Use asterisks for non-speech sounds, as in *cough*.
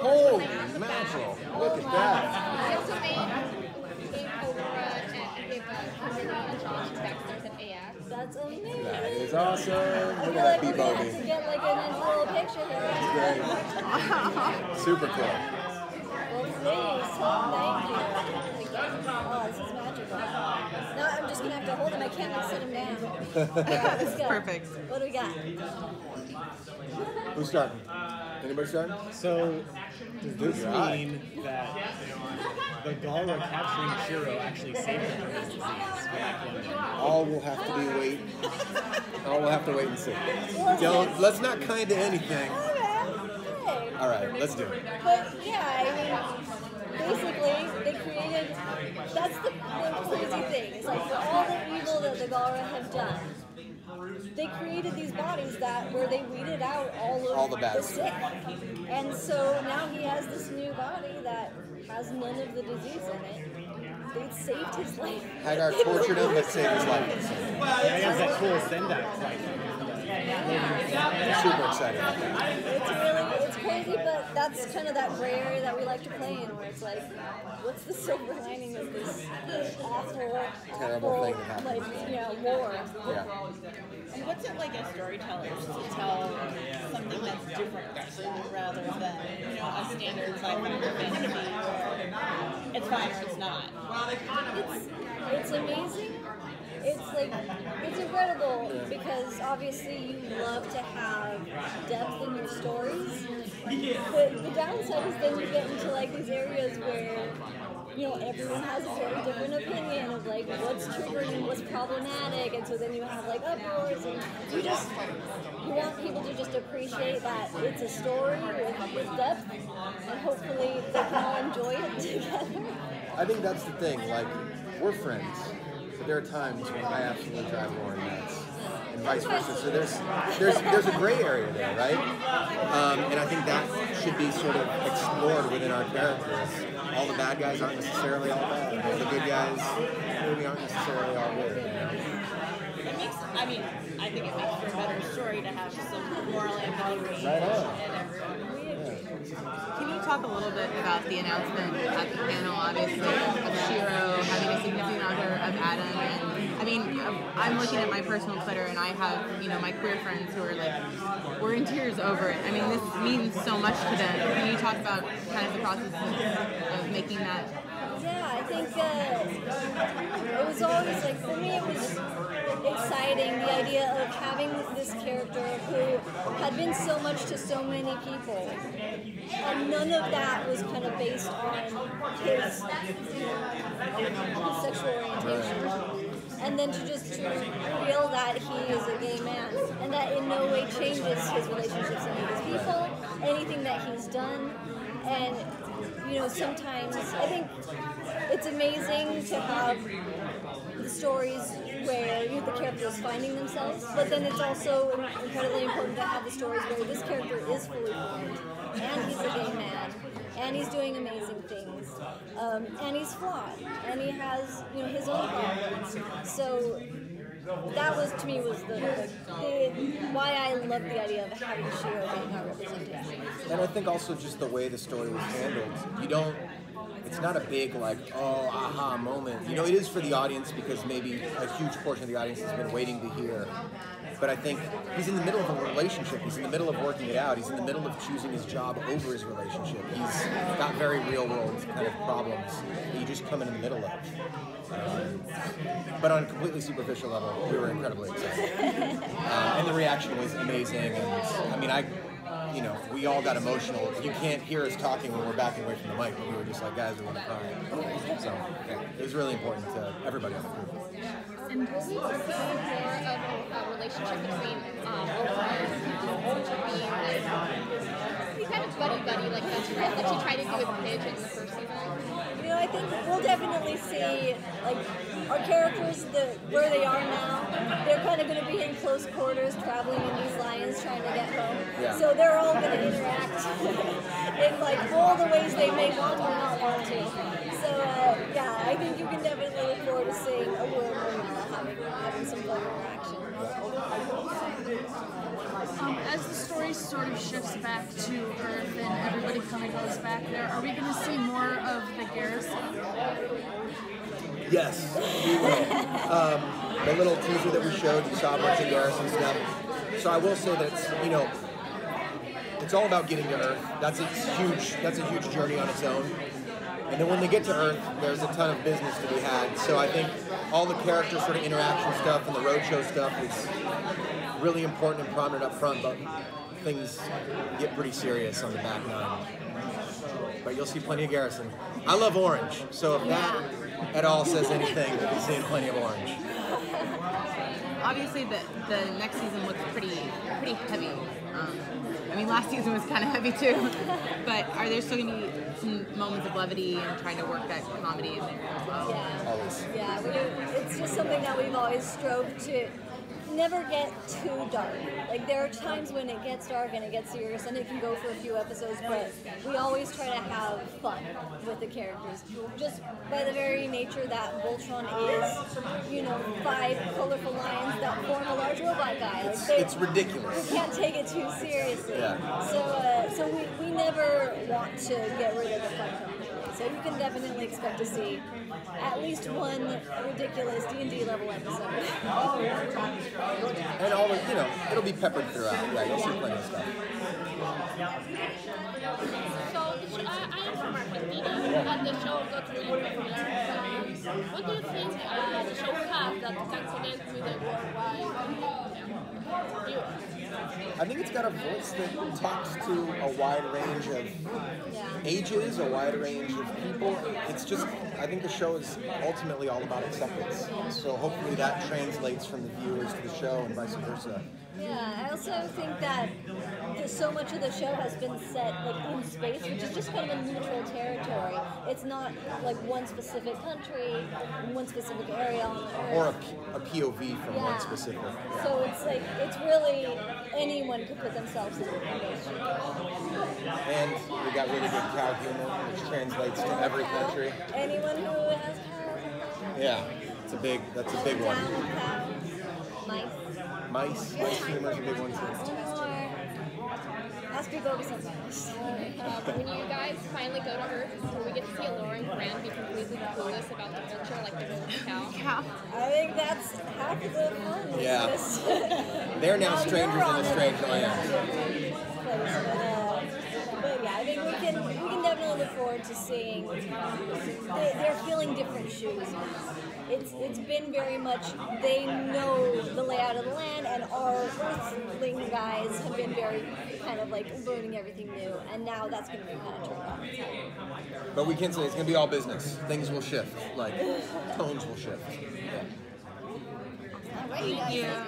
Holy She mackerel! Look at that. She also made gave Cobra and gave Kimberly and Josh backstars at AX. That's amazing. That is awesome. Look at that like we're Bebo gonna have to me. get like a nice little picture here. Great. Super cool. Well, please, thank you. Oh, this is magical. Now I'm gonna have to hold him. I can't like sit him down. *laughs* Alright, let's go. Perfect. What do we got? Who's starting? Anybody starting? So, does this Right. mean that the Galra capturing Shiro actually saved him from his disease back? All will have to be wait. All will have to wait and see. Well, Don't. Let's not kind to anything. Alright. All right. Let's do it. But yeah, I mean, basically, they created. That's the, the crazy thing. It's like for all the evil that the Galra have done, they created these bodies that where they weeded out all of All the bad sick. And so now he has this new body that has none of the disease in it. They saved his life. Haggar *laughs* tortured him, but saved his life. Yeah, he has that cool Sendak fight. Super excited about that. It's really, it's crazy, but that's kind of that gray area that we like to play in, where it's like, what's the silver lining of this awful, Terrible awful, thing that happened. like, you know, war? Yeah. And what's it like as storytellers to tell something that's different rather than, you know, a standard sci-fi fantasy where it's fine or it's not? It's, it's amazing. Like, it's incredible because obviously you love to have depth in your stories. But the downside is then you get into like these areas where you know, everyone has a very different opinion of like what's triggering and what's problematic, and so then you have like uproars, and you just you want people to just appreciate that it's a story with, with depth, and hopefully they can all enjoy it *laughs* together. I think that's the thing. Like, we're friends, there are times when I absolutely drive Lauren nuts, and vice versa. So there's there's there's a gray area there, right? Um, and I think that should be sort of explored within our characters. All the bad guys aren't necessarily all bad. and All the good guys maybe aren't necessarily all good. You know? It makes, I mean, I think it makes for a better story to have some moral ambiguity Right in everyone. Talk a little bit about the announcement at the panel, obviously, of Shiro having a significant other of Adam? And I mean, I'm looking at my personal Twitter, and I have, you know, my queer friends who are like, we're in tears over it. I mean, this means so much to them. Can you talk about kind of the process of, of making that? Yeah, I think uh, it was always like for me it was exciting the idea of having this character who had been so much to so many people, and none of that was kind of based on his, his sexual orientation. And then to just to reveal that he is a gay man, and that in no way changes his relationships with his people, anything that he's done, and you know, sometimes I think it's amazing to have the stories where you know, the characters finding themselves, but then it's also incredibly important to have the stories where this character is fully formed, and he's a gay man, and he's doing amazing things, um, and he's flawed, and he has you know his own problems. So that was to me was the, the, the why I love the idea of having Shiro being our representation. And I think also just the way the story was handled. You don't. It's not a big like oh aha moment. You know, it is for the audience because maybe a huge portion of the audience has been waiting to hear. But I think he's in the middle of a relationship. He's in the middle of working it out. He's in the middle of choosing his job over his relationship. He's got very real world kind of problems that you just come in the middle of. Um, but on a completely superficial level, we were incredibly excited. Uh, and the reaction was amazing. And I mean, I, you know, we all got emotional. You can't hear us talking when we're backing away from the mic, but we were just like, guys, we want to cry. So yeah, it was really important to everybody on the group. And will we see more of a, a relationship between um, Oprah and like, be kind of buddy buddy like that she tried to do with Pidge in the first season? You know, I think we'll definitely see like our characters, the where they are now. They're kind of going to be in close quarters, traveling in these lions, trying to get home. Yeah. So they're all going to interact *laughs* in like all the ways they may want or not want to. So uh, yeah, I think you can definitely look forward to seeing a Will and Mona having having some fun interaction. Um, as the story sort of shifts back to Earth and everybody kind of goes back there, are we going to see more of the garrison? Yes, we will. Um, the little teaser that we showed, you saw a bunch of Garrison stuff. So I will say that you know, it's all about getting to Earth. That's a huge. That's a huge journey on its own. And then when they get to Earth, there's a ton of business to be had. So I think all the character sort of interaction stuff and the roadshow stuff is really important and prominent up front, but things get pretty serious on the back nine. But you'll see plenty of Garrison. I love orange, so if that at all says anything, we'll be seeing plenty of orange. Obviously, the the next season looks pretty pretty heavy. Um, I mean, last season was kind of heavy too. *laughs* But are there still gonna be some moments of levity and trying to work that comedy in there as well? Yeah. Always. Yeah, we, it's just something that we've always strove to never get too dark. Like there are times when it gets dark and it gets serious and it can go for a few episodes, but we always try to have fun with the characters. Just by the very nature that Voltron is, you know, five colorful lions that form a large robot guy. Like they- it's ridiculous. we can't take it too seriously. Yeah. So, uh, so we, we never want to get rid of the fun. So you can definitely expect to see at least one ridiculous D and D level episode. And all the, you know, it'll be peppered throughout. Yeah, you'll see plenty of stuff. So the show, I, I am from Argentina, and the show got really popular. Um, what do you think uh, the show has that can connect with the worldwide viewers? I think it's got a voice that talks to a wide range of ages, a wide range of people. It's just, I think the show is ultimately all about acceptance. So hopefully that translates from the viewers to the show and vice versa. Yeah, I also think that so much of the show has been set like in space, which is just kind of a neutral territory. It's not like one specific country, one specific area on Earth. Or a, P- a POV from Yeah. one specific. Yeah. So it's like it's really anyone could put themselves in shoes. And we got really good cow humor, which translates to every country. Anyone who has cows Yeah, it's a big, that's a big one. Down with cows. Mice. Mice, mice humor is a big one too. More. Ask your Bogus on Spanish. Um, when you guys finally go to Earth, will we get to see Lauren Grant be completely clueless about the culture, like the golden cow? Cow. I think that's half the fun. Yeah. *laughs* They're now Now strangers you're in a strange it. land. But, uh, but yeah, I think we can we can definitely look forward to seeing they, they're feeling different shoes. It's it's been very much they know the layout of the land, and our Earthling guys have been very kind of like learning everything new, and now that's going to be kind of turned on its head. But we can say it's gonna be all business. Things will shift, like tones will shift. Yeah. All right, you guys. Yeah.